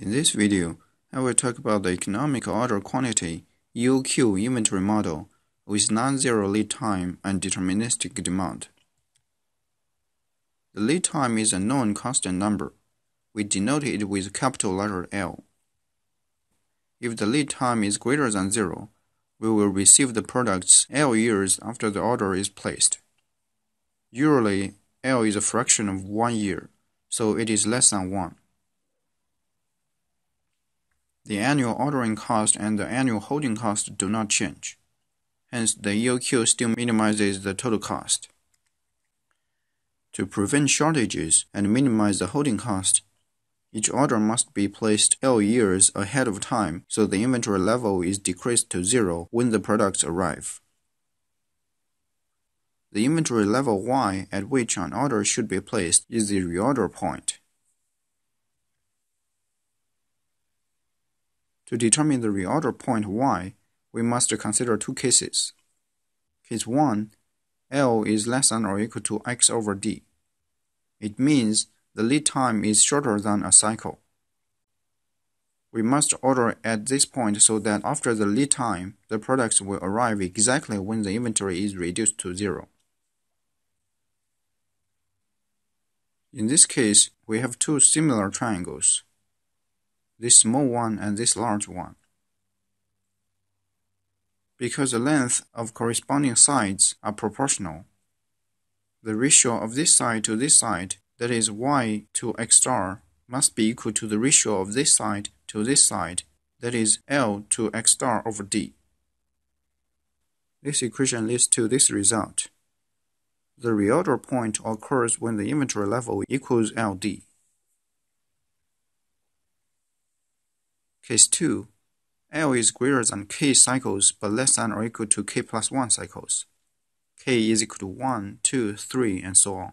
In this video, I will talk about the economic order quantity EOQ inventory model with non-zero lead time and deterministic demand. The lead time is a known constant number. We denote it with capital letter L. If the lead time is greater than zero, we will receive the products L years after the order is placed. Usually, L is a fraction of one year, so it is less than 1. The annual ordering cost and the annual holding cost do not change. Hence, the EOQ still minimizes the total cost. To prevent shortages and minimize the holding cost, each order must be placed L years ahead of time so the inventory level is decreased to zero when the products arrive. The inventory level Y at which an order should be placed is the reorder point. To determine the reorder point y, we must consider two cases. Case 1, L is less than or equal to x over d. It means the lead time is shorter than a cycle. We must order at this point so that after the lead time, the products will arrive exactly when the inventory is reduced to zero. In this case, we have two similar triangles this small one and this large one. Because the length of corresponding sides are proportional, the ratio of this side to this side, that is y to x star, must be equal to the ratio of this side to this side, that is L to x star over d. This equation leads to this result. The reorder point occurs when the inventory level equals LD. Case 2. L is greater than k cycles but less than or equal to k plus 1 cycles. k is equal to 1, 2, 3, and so on.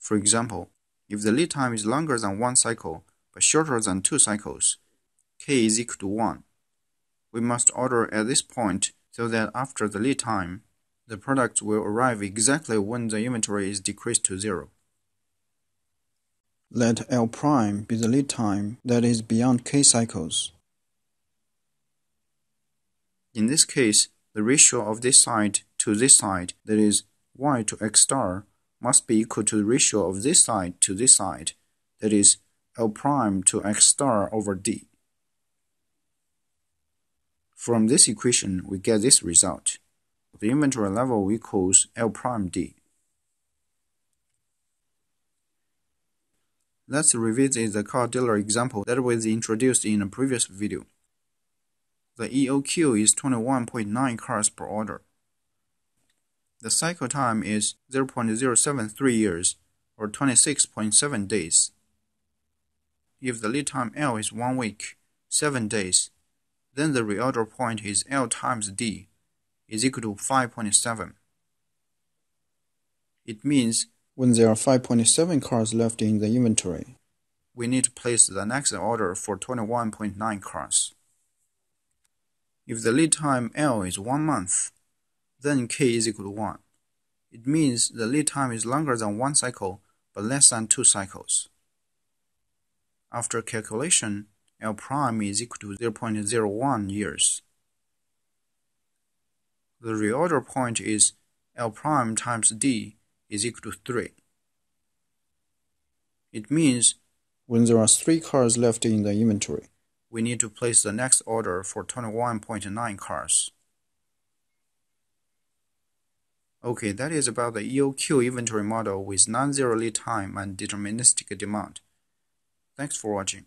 For example, if the lead time is longer than 1 cycle but shorter than 2 cycles, k is equal to 1. We must order at this point so that after the lead time, the product will arrive exactly when the inventory is decreased to zero. Let L prime be the lead time that is beyond k cycles. In this case, the ratio of this side to this side, that is, y to x star, must be equal to the ratio of this side to this side, that is, L prime to x star over d. From this equation, we get this result. The inventory level equals L prime d. Let's revisit the car dealer example that was introduced in a previous video. The EOQ is 21.9 cars per order. The cycle time is 0.073 years or 26.7 days. If the lead time L is 1 week, 7 days, then the reorder point is L times D is equal to 5.7. It means when there are 5.7 cars left in the inventory, we need to place the next order for 21.9 cars. If the lead time L is 1 month, then K is equal to 1. It means the lead time is longer than 1 cycle but less than 2 cycles. After calculation, L prime is equal to 0.01 years. The reorder point is L prime times D is equal to 3. It means when there are 3 cars left in the inventory, we need to place the next order for 21.9 cars. Okay, that is about the EOQ inventory model with non-zero lead time and deterministic demand. Thanks for watching.